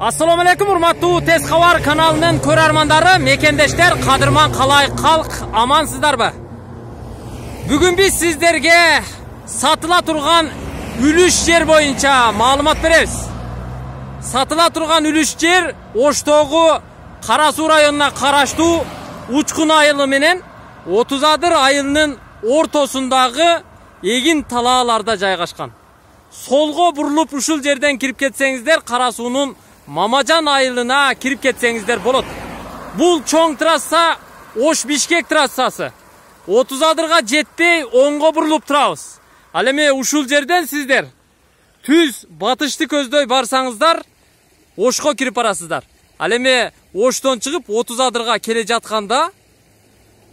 Assalamu alaykum урматтуу Tez Xabar kanalının көрермандары, мекендештер, кадырман калай калк, амансыздарбы? Бүгүн биз сиздерге сатыла турган үлүш жер боюнча маалымат беребиз. Сатыла турган үлүш жер Оштогу Кара Суу районуна караштуу Учкун айылы менен 30 адыр айылынын ортосундагы эгин талааларда жайгашкан. Солго бурулуп ушул жерден кирип кетсеңиздер, Кара Мамажан айылына кирип кетсеңиздер болот. Бул чоң трасса Ош Бишкек трассасы. 30 адырга жетпей оңго бурулуп турабыз. Ал эми ушул жерден сиздер түз батышты көздөй барсаңыздар Ошко кирип барасыздар. Ал эми Оштон чыгып 30 адырга келе жатканда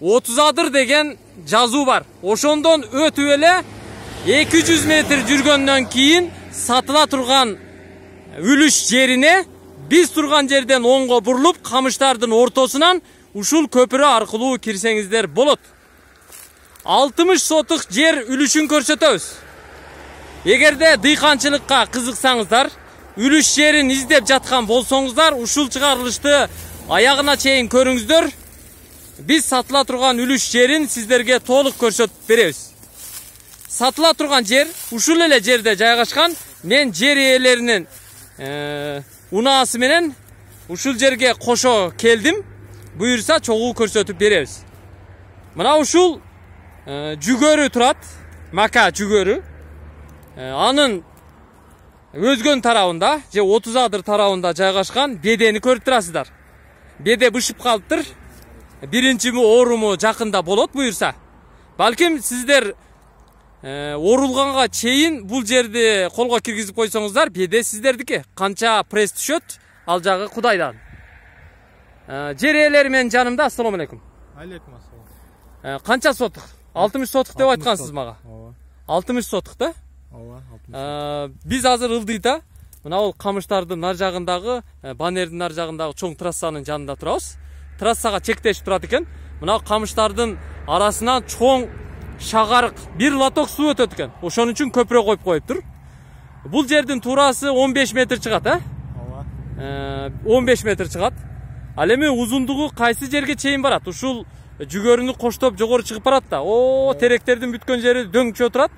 30 адыр деген жазуу бар. Ошондон өтүп эле 200 метр жүргөндөн кийин сатыла турган үлүш жерине биз турган жерден оңго бурулуп камыштардын ортосунан ушул көпүрө аркылуу кирсеңиздер болот. 60 сотук жер үлүшүн көрсөтөбүз эгерде дыйканчылыкка кызыксаңыздар үлүш жерин издеп жаткан болсоңуздар ушул чыгарылышты аягына чейин көрүңүздөр биз сатыла турган үлүш жерин сиздерге толук көрсөтүп беребиз сатыла турган жер ушул эле жерде жайгашкан мен жер ээлеринин унаасы менен ушул жерге кошо келдим буюрса чогуу көрсөтүп беребиз мына ушул жүгөрү турат мака жүгөрү анын өзгөн тарабында же отуз адыр тарабында жайгашкан бедени көрүп турасыздар беде бышып калыптыр биринчими ооруму жакында болот буюрса балким сиздер орулганга чейин бул жерди колго киргизип койсоңуздар беде сиздердики канча пресс түшөт ал жагы кудайдан жер ээлери менин жанымда ассалому алейкум алейкум ассалам канча сотук алтымыш сотук деп айткансыз мага ооба алтымыш сотук да ооба алтымыш биз азыр ылдыйда мына бул камыштардын нар жагындагы банердин нар жагындагы чоң трассанын жанында турабыз трассага чектешип турат экен мына камыштардын арасынан чоң шагарык бир лоток суу өтөт экен. Ошон үчүн көпүрө коюп коюптур бул жердин туурасы 15 метр чыгат э ооба 15 метр чыгат. Ал эми узундугу кайсы жерге чейин барат? Ушул жүгөрүнү коштоп жогору чыгып барат да. О теректердин бүткөн жери дөңчө турат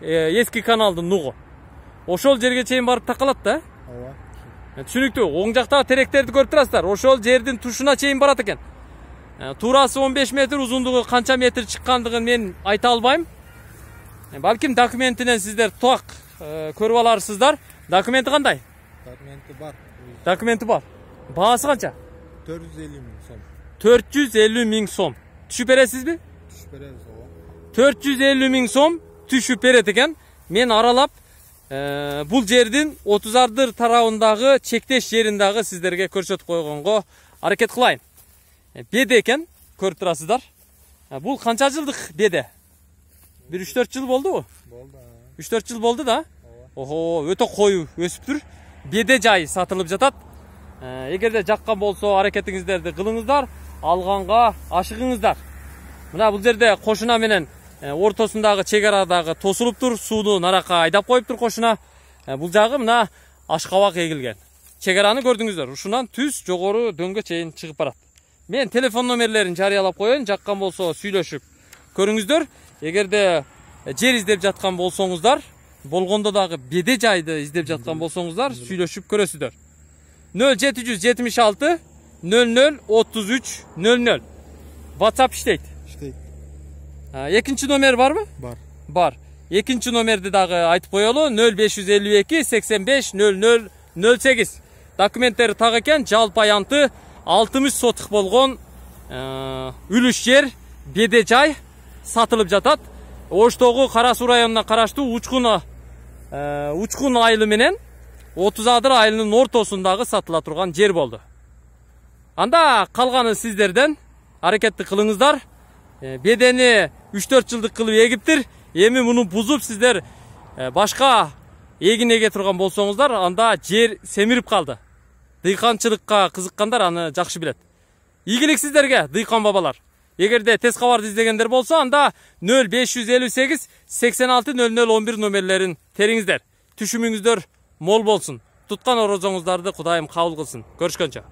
эски каналдын нугу. Ошол жерге чейин барып такалат да. Ооба. Түшүнүктүү оң жактагы теректерди көрүп турасыздар. Ошол жердин тушуна чейин барат экен. Туурасы 15 метр узундугу канча метр чыккандыгын мен айта албайм балким документинен сиздер так көрүп аларсыздар. Документи кандай документи бар. Документи бар. Баасы канча төрт жүз элүү миң сом. 450 миң сом. Түшүп бересизби түшүп беребиз ооба. 450 миң сом түшүп берет экен мен аралап бул жердин 30 ардыр тарабындагы чектеш жерин дагы сиздерге көрсөтүп койгонго аракет кылайын беде экен көрүп турасыздар бул канча жылдык беде бир үч төрт жыл болдубу болду үч төрт жыл болду да ооба охо өтө коюу өсүптүр беде жай сатылып жатат эгерде жаккан болсо аракетиңиздерди кылыңыздар алганга ашыгыңыздар мына бул жерде кошуна менен ортосундагы чек ара дагы тосулуптур сууну наракка айдап коюптур кошуна бул жагы мына ашкабак эгилген чек араны көрдүңүздөр ушунан түз жогору дөңгө чейин чыгып барат мен телефон номерлерин жарыялап коеюн жаккан болсо сүйлөшүп көрүңүздөр эгерде жер издеп жаткан болсоңуздар болгондо дагы беде жайды издеп жаткан болсоңуздар сүйлөшүп көрөсүздөр нөл жети жүз жетимиш алты нөл нөл отуз үч нөл нөл whatsapp иштейт иштейт экинчи номер барбы бар бар экинчи номерди дагы айтып коелу нөл беш жүз элүү эки сексен беш нөл нөл нөл сегиз документтери так экен жалпы аянты алтымыш сотук болгон үлүш жер беде жай сатылып жатат оштогу кара суу районуна караштуу учкун учкун айылы менен отуз адыр айылынын ортосундагы сатыла турган жер болду анда калганы сиздерден аракетти кылыңыздар бедени үч төрт жылдык кылып эгиптир эми муну бузуп сиздер башка эгин эге турган болсоңуздар анда жер семирип калды дыйканчылыкка кызыккандар аны жакшы билет. Ийгилик сиздерге дыйкан бабалар. Эгерде тез кабарды издегендер болсо анда нөл беш жүз элүү сегиз сексен алты нөл нөл он бир номерлерин териңиздер. Түшүмүңүздөр мол болсун. Туткан орозоңуздарды кудайым кабыл кылсын. Көрүшкөнчө.